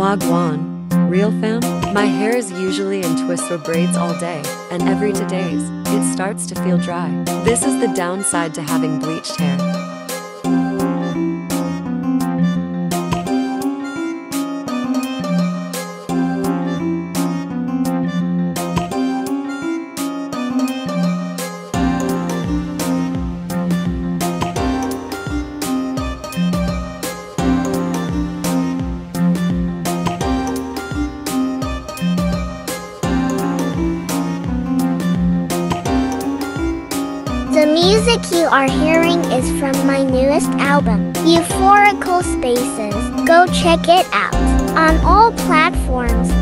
Wagwan. Real fam? My hair is usually in twists or braids all day, and every two days, it starts to feel dry. This is the downside to having bleached hair. Music you are hearing is from my newest album, Euphorical Spaces. Go check it out on all platforms.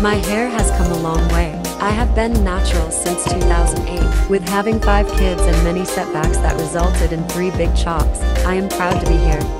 My hair has come a long way. I have been natural since 2008. With having five kids and many setbacks that resulted in three big chops, I am proud to be here.